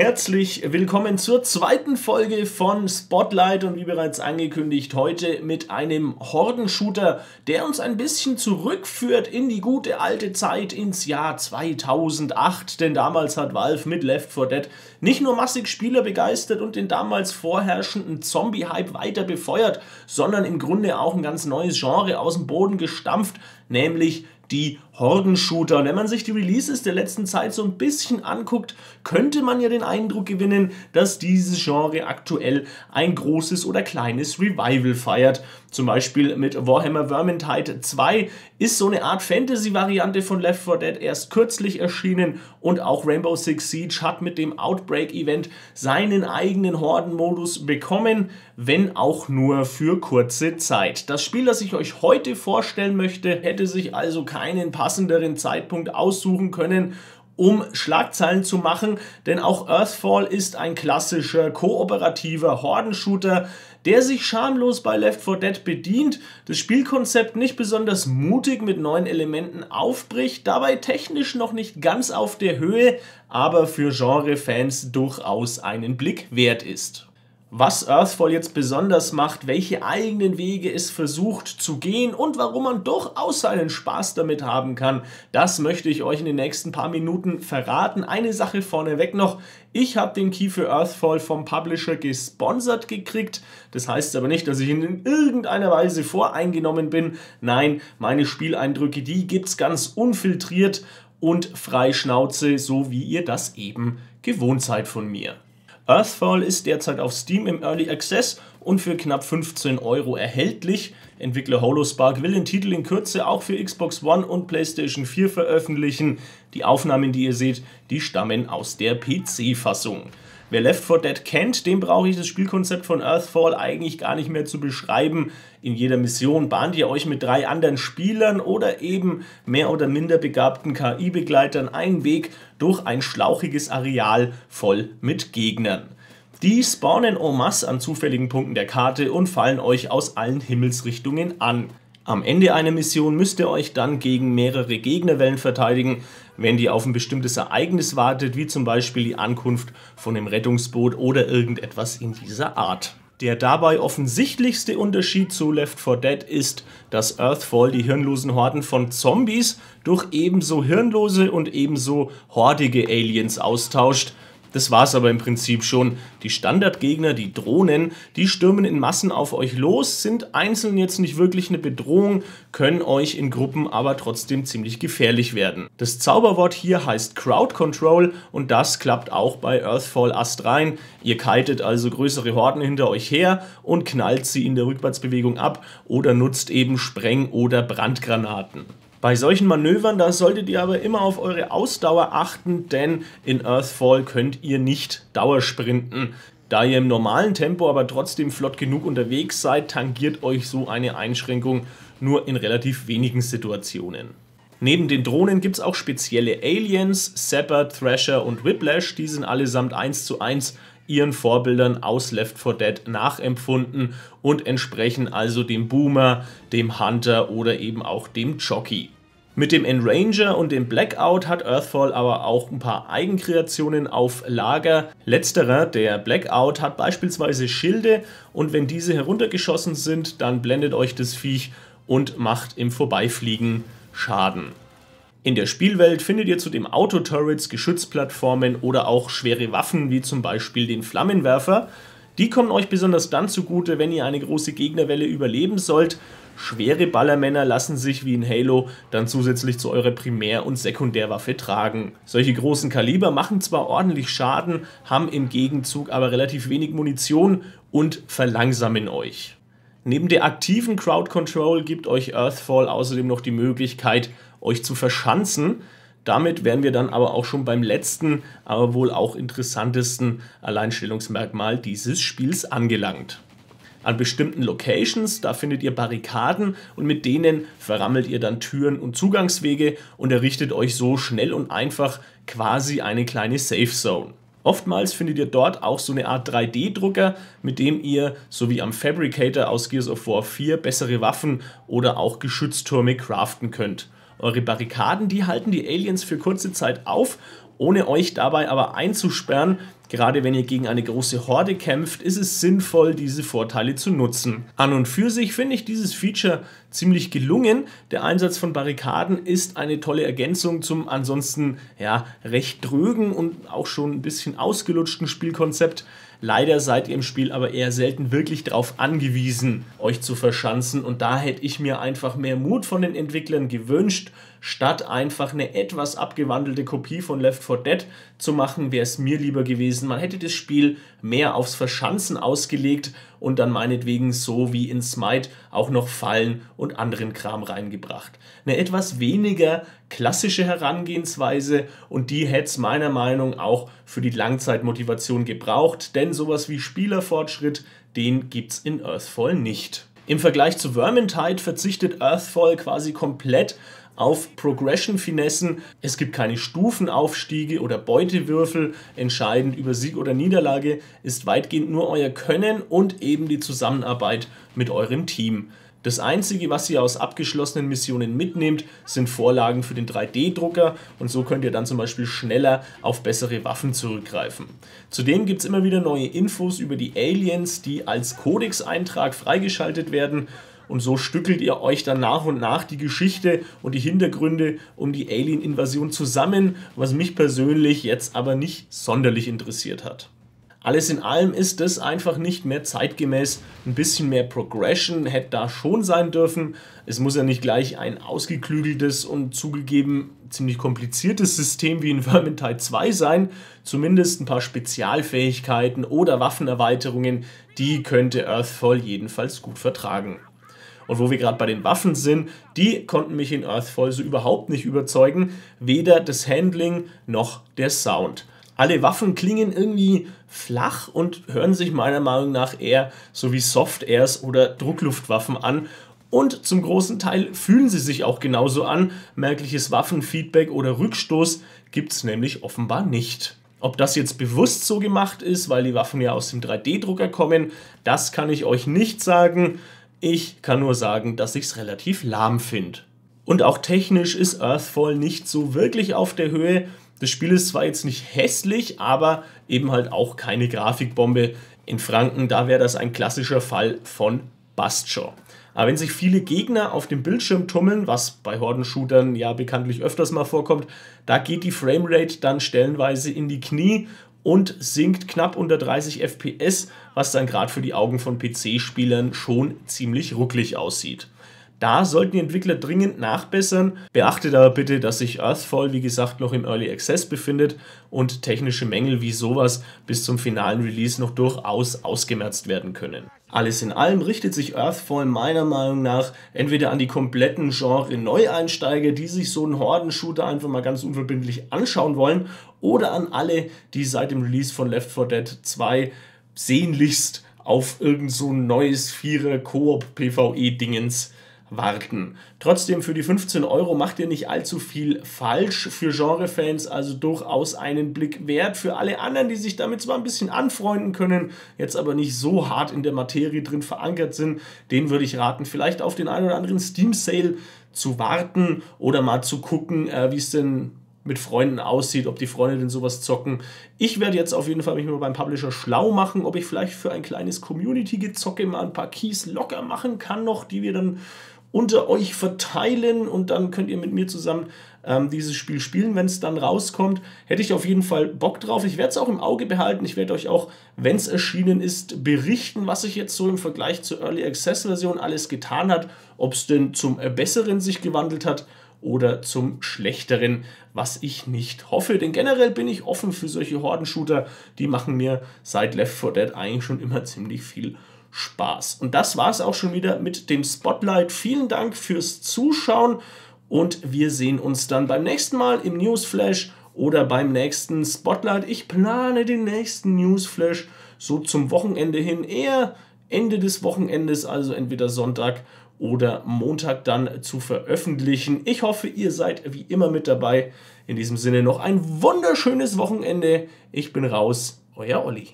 herzlich willkommen zur zweiten Folge von Spotlight und wie bereits angekündigt, heute mit einem Hordenshooter, der uns ein bisschen zurückführt in die gute alte Zeit ins Jahr 2008, denn damals hat Valve mit Left 4 Dead nicht nur massig Spieler begeistert und den damals vorherrschenden Zombie-Hype weiter befeuert, sondern im Grunde auch ein ganz neues Genre aus dem Boden gestampft, nämlich die Hordenshooter. Und wenn man sich die Releases der letzten Zeit so ein bisschen anguckt, könnte man ja den Eindruck gewinnen, dass dieses Genre aktuell ein großes oder kleines Revival feiert. Zum Beispiel mit Warhammer Vermintide 2 ist so eine Art Fantasy-Variante von Left 4 Dead erst kürzlich erschienen und auch Rainbow Six Siege hat mit dem Outbreak-Event seinen eigenen Hordenmodus bekommen, wenn auch nur für kurze Zeit. Das Spiel, das ich euch heute vorstellen möchte, hätte sich also keinen passenderen Zeitpunkt aussuchen können, um Schlagzeilen zu machen, denn auch Earthfall ist ein klassischer kooperativer Hordenshooter, der sich schamlos bei Left 4 Dead bedient, das Spielkonzept nicht besonders mutig mit neuen Elementen aufbricht, dabei technisch noch nicht ganz auf der Höhe, aber für Genre-Fans durchaus einen Blick wert ist was Earthfall jetzt besonders macht, welche eigenen Wege es versucht zu gehen und warum man durchaus seinen Spaß damit haben kann, das möchte ich euch in den nächsten paar Minuten verraten. Eine Sache vorneweg noch, ich habe den Key für Earthfall vom Publisher gesponsert gekriegt. Das heißt aber nicht, dass ich in irgendeiner Weise voreingenommen bin. Nein, meine Spieleindrücke, die gibt's ganz unfiltriert und frei Schnauze, so wie ihr das eben gewohnt seid von mir. Earthfall ist derzeit auf Steam im Early Access und für knapp 15 Euro erhältlich. Entwickler Holospark will den Titel in Kürze auch für Xbox One und PlayStation 4 veröffentlichen. Die Aufnahmen, die ihr seht, die stammen aus der PC-Fassung. Wer Left 4 Dead kennt, dem brauche ich das Spielkonzept von Earthfall eigentlich gar nicht mehr zu beschreiben. In jeder Mission bahnt ihr euch mit drei anderen Spielern oder eben mehr oder minder begabten KI-Begleitern einen Weg durch ein schlauchiges Areal voll mit Gegnern. Die spawnen en masse an zufälligen Punkten der Karte und fallen euch aus allen Himmelsrichtungen an. Am Ende einer Mission müsst ihr euch dann gegen mehrere Gegnerwellen verteidigen, wenn die auf ein bestimmtes Ereignis wartet, wie zum Beispiel die Ankunft von einem Rettungsboot oder irgendetwas in dieser Art. Der dabei offensichtlichste Unterschied zu Left 4 Dead ist, dass Earthfall die hirnlosen Horden von Zombies durch ebenso hirnlose und ebenso hordige Aliens austauscht, das war's aber im Prinzip schon. Die Standardgegner, die Drohnen, die stürmen in Massen auf euch los, sind einzeln jetzt nicht wirklich eine Bedrohung, können euch in Gruppen aber trotzdem ziemlich gefährlich werden. Das Zauberwort hier heißt Crowd Control und das klappt auch bei Earthfall Ast rein. Ihr kitet also größere Horden hinter euch her und knallt sie in der Rückwärtsbewegung ab oder nutzt eben Spreng- oder Brandgranaten. Bei solchen Manövern, da solltet ihr aber immer auf eure Ausdauer achten, denn in Earthfall könnt ihr nicht Dauersprinten. Da ihr im normalen Tempo aber trotzdem flott genug unterwegs seid, tangiert euch so eine Einschränkung nur in relativ wenigen Situationen. Neben den Drohnen gibt es auch spezielle Aliens, Sapper, Thrasher und Whiplash, die sind allesamt 1 zu 1 ihren Vorbildern aus Left 4 Dead nachempfunden und entsprechen also dem Boomer, dem Hunter oder eben auch dem Jockey. Mit dem Enranger und dem Blackout hat Earthfall aber auch ein paar Eigenkreationen auf Lager. Letzterer, der Blackout, hat beispielsweise Schilde und wenn diese heruntergeschossen sind, dann blendet euch das Viech und macht im Vorbeifliegen Schaden. In der Spielwelt findet ihr zudem Autoturrets, Geschützplattformen oder auch schwere Waffen wie zum Beispiel den Flammenwerfer. Die kommen euch besonders dann zugute, wenn ihr eine große Gegnerwelle überleben sollt. Schwere Ballermänner lassen sich wie in Halo dann zusätzlich zu eurer Primär- und Sekundärwaffe tragen. Solche großen Kaliber machen zwar ordentlich Schaden, haben im Gegenzug aber relativ wenig Munition und verlangsamen euch. Neben der aktiven Crowd Control gibt euch Earthfall außerdem noch die Möglichkeit, euch zu verschanzen. Damit wären wir dann aber auch schon beim letzten, aber wohl auch interessantesten Alleinstellungsmerkmal dieses Spiels angelangt. An bestimmten Locations, da findet ihr Barrikaden und mit denen verrammelt ihr dann Türen und Zugangswege und errichtet euch so schnell und einfach quasi eine kleine Safe Zone. Oftmals findet ihr dort auch so eine Art 3D-Drucker, mit dem ihr, so wie am Fabricator aus Gears of War 4, bessere Waffen oder auch Geschütztürme craften könnt. Eure Barrikaden, die halten die Aliens für kurze Zeit auf, ohne euch dabei aber einzusperren, Gerade wenn ihr gegen eine große Horde kämpft, ist es sinnvoll, diese Vorteile zu nutzen. An und für sich finde ich dieses Feature ziemlich gelungen. Der Einsatz von Barrikaden ist eine tolle Ergänzung zum ansonsten ja recht drögen und auch schon ein bisschen ausgelutschten Spielkonzept. Leider seid ihr im Spiel aber eher selten wirklich darauf angewiesen, euch zu verschanzen und da hätte ich mir einfach mehr Mut von den Entwicklern gewünscht, statt einfach eine etwas abgewandelte Kopie von Left 4 Dead zu machen, wäre es mir lieber gewesen, man hätte das Spiel mehr aufs Verschanzen ausgelegt und dann meinetwegen so wie in Smite auch noch Fallen und anderen Kram reingebracht. Eine etwas weniger klassische Herangehensweise und die hätte es meiner Meinung nach auch für die Langzeitmotivation gebraucht, denn sowas wie Spielerfortschritt, den gibt es in Earthfall nicht. Im Vergleich zu Vermintide verzichtet Earthfall quasi komplett auf Progression-Finessen. Es gibt keine Stufenaufstiege oder Beutewürfel. Entscheidend über Sieg oder Niederlage ist weitgehend nur euer Können und eben die Zusammenarbeit mit eurem Team. Das Einzige, was ihr aus abgeschlossenen Missionen mitnehmt, sind Vorlagen für den 3D-Drucker und so könnt ihr dann zum Beispiel schneller auf bessere Waffen zurückgreifen. Zudem gibt es immer wieder neue Infos über die Aliens, die als Codex-Eintrag freigeschaltet werden und so stückelt ihr euch dann nach und nach die Geschichte und die Hintergründe um die Alien-Invasion zusammen, was mich persönlich jetzt aber nicht sonderlich interessiert hat. Alles in allem ist das einfach nicht mehr zeitgemäß. Ein bisschen mehr Progression hätte da schon sein dürfen. Es muss ja nicht gleich ein ausgeklügeltes und zugegeben ziemlich kompliziertes System wie in Vermintide 2 sein. Zumindest ein paar Spezialfähigkeiten oder Waffenerweiterungen, die könnte Earthfall jedenfalls gut vertragen. Und wo wir gerade bei den Waffen sind, die konnten mich in Earthfall so überhaupt nicht überzeugen. Weder das Handling noch der Sound. Alle Waffen klingen irgendwie flach und hören sich meiner Meinung nach eher so wie Soft-Airs oder Druckluftwaffen an. Und zum großen Teil fühlen sie sich auch genauso an. Merkliches Waffenfeedback oder Rückstoß gibt es nämlich offenbar nicht. Ob das jetzt bewusst so gemacht ist, weil die Waffen ja aus dem 3D-Drucker kommen, das kann ich euch nicht sagen. Ich kann nur sagen, dass ich es relativ lahm finde. Und auch technisch ist Earthfall nicht so wirklich auf der Höhe. Das Spiel ist zwar jetzt nicht hässlich, aber eben halt auch keine Grafikbombe. In Franken, da wäre das ein klassischer Fall von Bastschor. Aber wenn sich viele Gegner auf dem Bildschirm tummeln, was bei Hordenshootern ja bekanntlich öfters mal vorkommt, da geht die Framerate dann stellenweise in die Knie und sinkt knapp unter 30 FPS, was dann gerade für die Augen von PC-Spielern schon ziemlich rucklig aussieht. Da sollten die Entwickler dringend nachbessern. Beachtet aber bitte, dass sich Earthfall, wie gesagt, noch im Early Access befindet und technische Mängel wie sowas bis zum finalen Release noch durchaus ausgemerzt werden können. Alles in allem richtet sich Earthfall meiner Meinung nach entweder an die kompletten Genre-Neueinsteiger, die sich so einen Horden-Shooter einfach mal ganz unverbindlich anschauen wollen, oder an alle, die seit dem Release von Left 4 Dead 2 sehnlichst auf irgend so ein neues Vierer-Koop-PvE-Dingens warten. Trotzdem für die 15 Euro macht ihr nicht allzu viel falsch. Für Genrefans also durchaus einen Blick wert. Für alle anderen, die sich damit zwar ein bisschen anfreunden können, jetzt aber nicht so hart in der Materie drin verankert sind, denen würde ich raten, vielleicht auf den einen oder anderen Steam Sale zu warten oder mal zu gucken, äh, wie es denn mit Freunden aussieht, ob die Freunde denn sowas zocken. Ich werde jetzt auf jeden Fall mich mal beim Publisher schlau machen, ob ich vielleicht für ein kleines Community-Gezocke mal ein paar Keys locker machen kann noch, die wir dann unter euch verteilen und dann könnt ihr mit mir zusammen ähm, dieses Spiel spielen, wenn es dann rauskommt. Hätte ich auf jeden Fall Bock drauf. Ich werde es auch im Auge behalten. Ich werde euch auch, wenn es erschienen ist, berichten, was sich jetzt so im Vergleich zur Early Access Version alles getan hat, ob es denn zum Besseren sich gewandelt hat oder zum Schlechteren, was ich nicht hoffe. Denn generell bin ich offen für solche Horden-Shooter. Die machen mir seit Left 4 Dead eigentlich schon immer ziemlich viel Spaß. Und das war es auch schon wieder mit dem Spotlight. Vielen Dank fürs Zuschauen und wir sehen uns dann beim nächsten Mal im Newsflash oder beim nächsten Spotlight. Ich plane den nächsten Newsflash so zum Wochenende hin, eher Ende des Wochenendes, also entweder Sonntag oder Montag dann zu veröffentlichen. Ich hoffe, ihr seid wie immer mit dabei. In diesem Sinne noch ein wunderschönes Wochenende. Ich bin raus, euer Olli.